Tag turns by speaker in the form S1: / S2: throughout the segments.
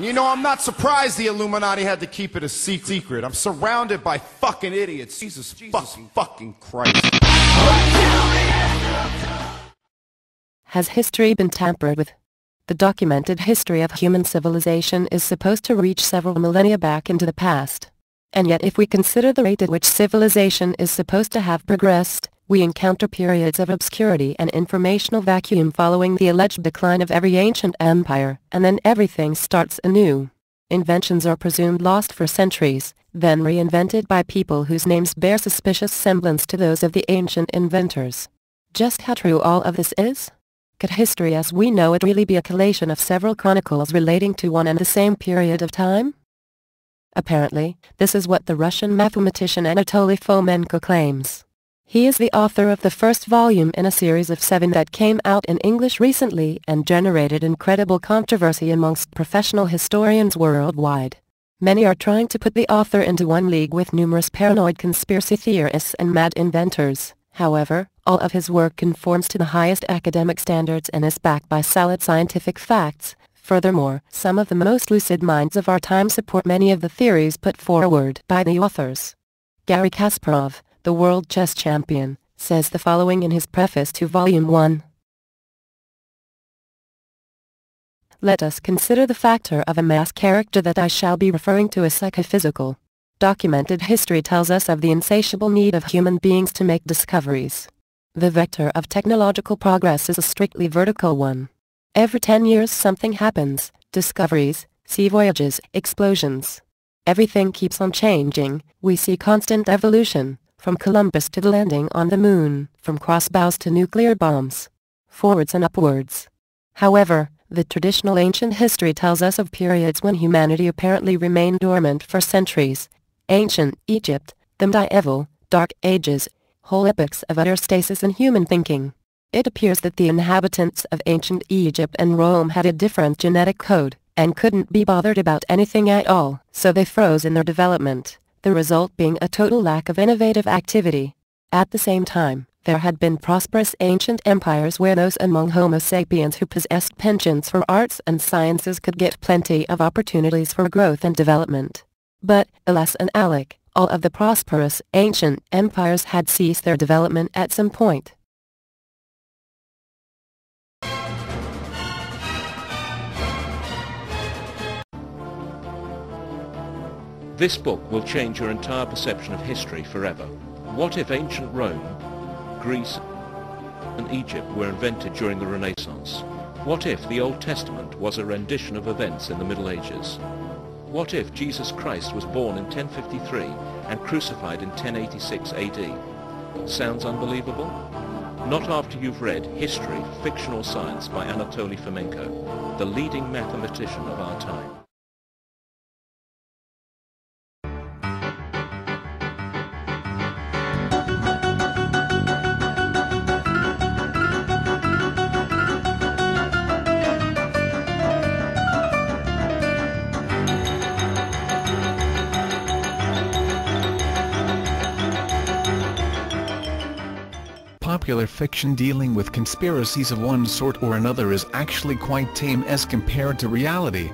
S1: You know, I'm not surprised the Illuminati had to keep it a secret. I'm surrounded by fucking idiots. Jesus, fucking, fucking Christ.
S2: Has history been tampered with? The documented history of human civilization is supposed to reach several millennia back into the past. And yet if we consider the rate at which civilization is supposed to have progressed, we encounter periods of obscurity and informational vacuum following the alleged decline of every ancient empire, and then everything starts anew. Inventions are presumed lost for centuries, then reinvented by people whose names bear suspicious semblance to those of the ancient inventors. Just how true all of this is? Could history as we know it really be a collation of several chronicles relating to one and the same period of time? Apparently, this is what the Russian mathematician Anatoly Fomenko claims. He is the author of the first volume in a series of seven that came out in English recently and generated incredible controversy amongst professional historians worldwide. Many are trying to put the author into one league with numerous paranoid conspiracy theorists and mad inventors. However, all of his work conforms to the highest academic standards and is backed by solid scientific facts. Furthermore, some of the most lucid minds of our time support many of the theories put forward by the authors. Garry Kasparov, the world chess champion, says the following in his preface to Volume 1. Let us consider the factor of a mass character that I shall be referring to as psychophysical. Documented history tells us of the insatiable need of human beings to make discoveries. The vector of technological progress is a strictly vertical one. Every 10 years something happens, discoveries, sea voyages, explosions. Everything keeps on changing, we see constant evolution, from Columbus to the landing on the moon, from crossbows to nuclear bombs. Forwards and upwards. However, the traditional ancient history tells us of periods when humanity apparently remained dormant for centuries. Ancient Egypt, the medieval, dark ages, whole epochs of utter stasis in human thinking. It appears that the inhabitants of ancient Egypt and Rome had a different genetic code, and couldn't be bothered about anything at all, so they froze in their development the result being a total lack of innovative activity. At the same time, there had been prosperous ancient empires where those among Homo sapiens who possessed penchants for arts and sciences could get plenty of opportunities for growth and development. But, alas and alack, all of the prosperous ancient empires had ceased their development at some point.
S3: This book will change your entire perception of history forever. What if ancient Rome, Greece and Egypt were invented during the Renaissance? What if the Old Testament was a rendition of events in the Middle Ages? What if Jesus Christ was born in 1053 and crucified in 1086 AD? Sounds unbelievable? Not after you've read History, Fiction or Science by Anatoly Fomenko, the leading mathematician of our time.
S4: Popular fiction dealing with conspiracies of one sort or another is actually quite tame as compared to reality.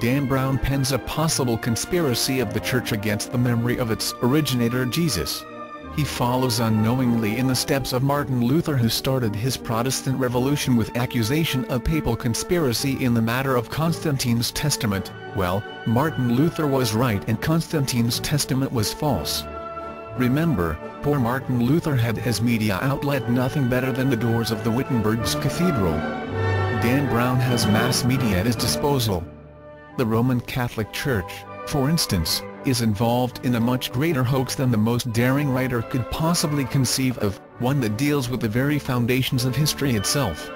S4: Dan Brown pens a possible conspiracy of the Church against the memory of its originator Jesus. He follows unknowingly in the steps of Martin Luther who started his Protestant revolution with accusation of papal conspiracy in the matter of Constantine's testament. Well, Martin Luther was right and Constantine's testament was false. Remember, poor Martin Luther had as media outlet nothing better than the doors of the Wittenberg's cathedral. Dan Brown has mass media at his disposal. The Roman Catholic Church, for instance, is involved in a much greater hoax than the most daring writer could possibly conceive of, one that deals with the very foundations of history itself.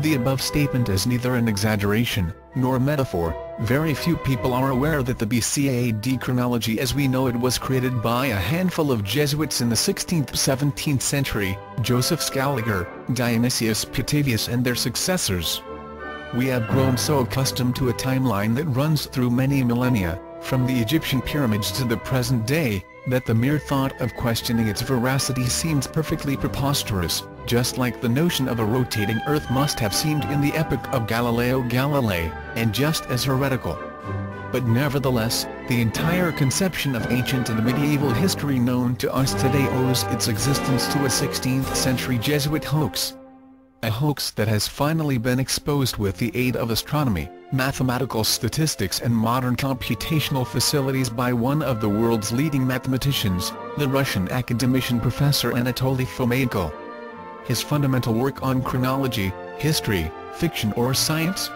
S4: The above statement is neither an exaggeration, nor a metaphor, very few people are aware that the BCAD chronology as we know it was created by a handful of Jesuits in the 16th-17th century, Joseph Scaliger, Dionysius Petavius and their successors. We have grown so accustomed to a timeline that runs through many millennia, from the Egyptian pyramids to the present day, that the mere thought of questioning its veracity seems perfectly preposterous, just like the notion of a rotating Earth must have seemed in the epoch of Galileo Galilei, and just as heretical. But nevertheless, the entire conception of ancient and medieval history known to us today owes its existence to a 16th-century Jesuit hoax. A hoax that has finally been exposed with the aid of astronomy, mathematical statistics and modern computational facilities by one of the world's leading mathematicians, the Russian academician Professor Anatoly Fomenko. His fundamental work on chronology, history, fiction or science,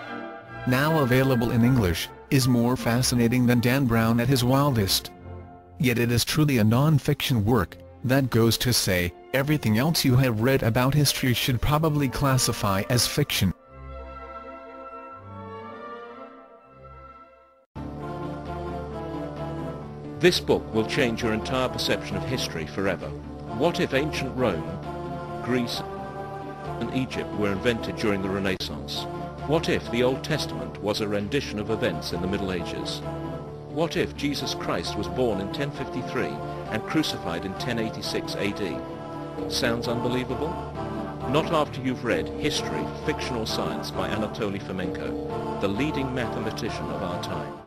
S4: now available in English, is more fascinating than Dan Brown at his wildest. Yet it is truly a non-fiction work, that goes to say, everything else you have read about history should probably classify as fiction.
S3: This book will change your entire perception of history forever. What if ancient Rome, Greece and Egypt were invented during the Renaissance? What if the Old Testament was a rendition of events in the Middle Ages? What if Jesus Christ was born in 1053 and crucified in 1086 AD? Sounds unbelievable? Not after you've read History, Fiction or Science by Anatoly Fomenko, the leading mathematician of our time.